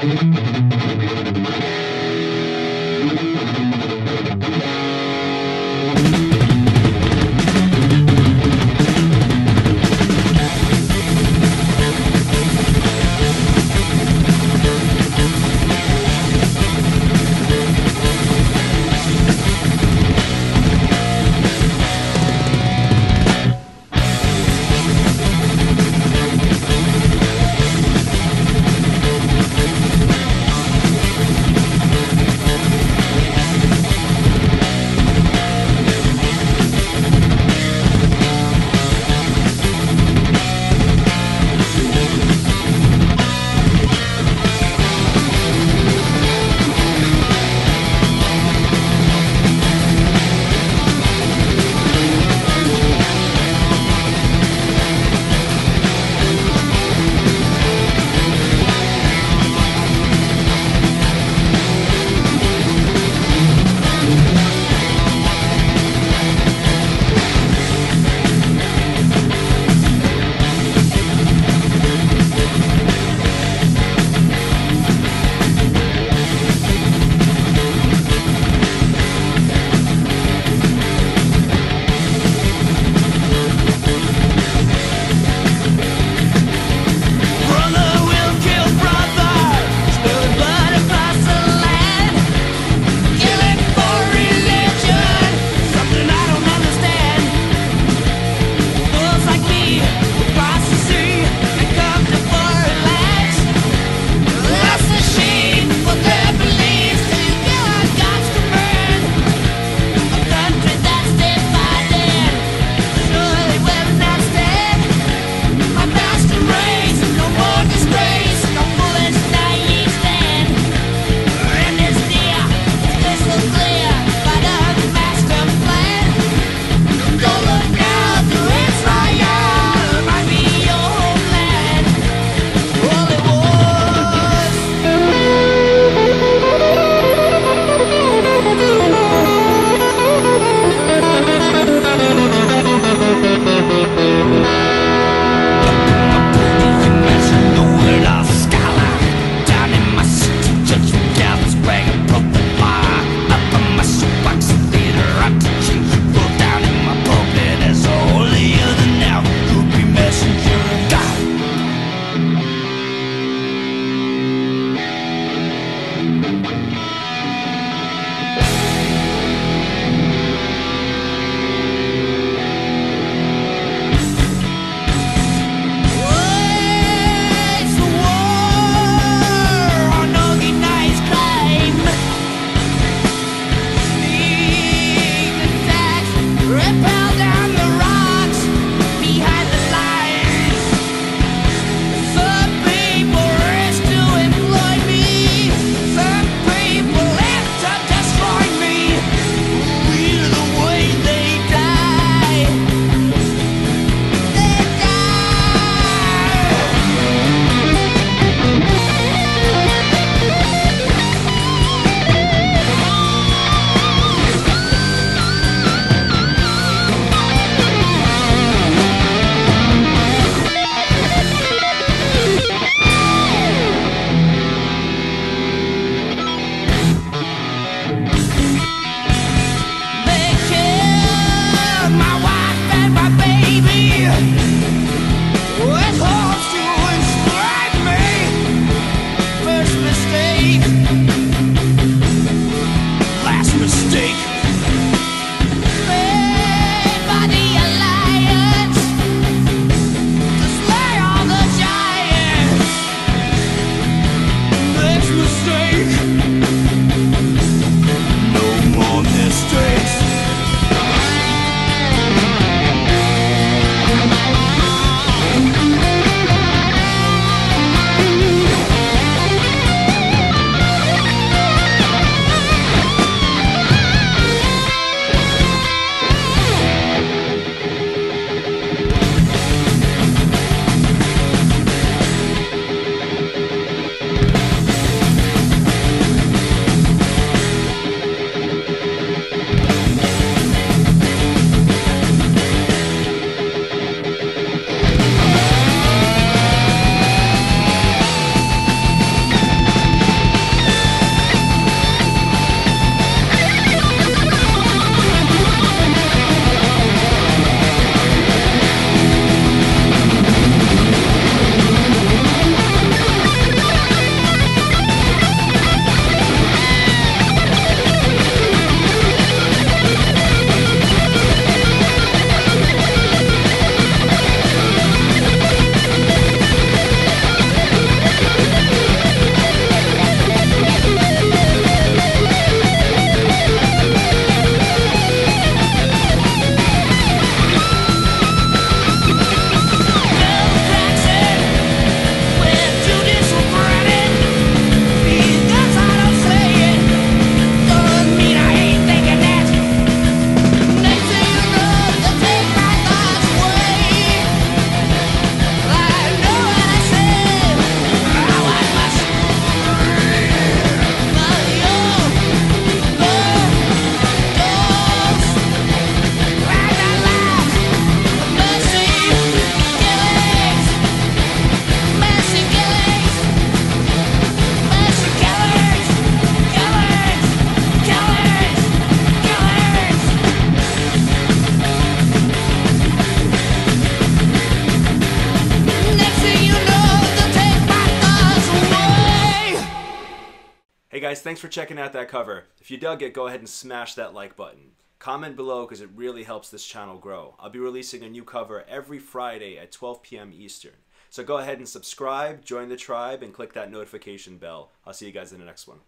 Thank you. Guys, thanks for checking out that cover. If you dug it, go ahead and smash that like button. Comment below because it really helps this channel grow. I'll be releasing a new cover every Friday at 12 p.m. Eastern. So go ahead and subscribe, join the tribe, and click that notification bell. I'll see you guys in the next one.